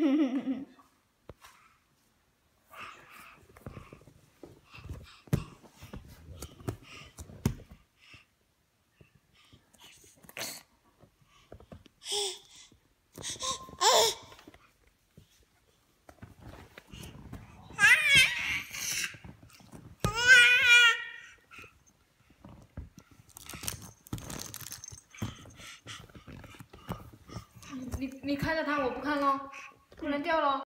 哼哼哼哼，你你开了它，我不看咯。不能掉喽。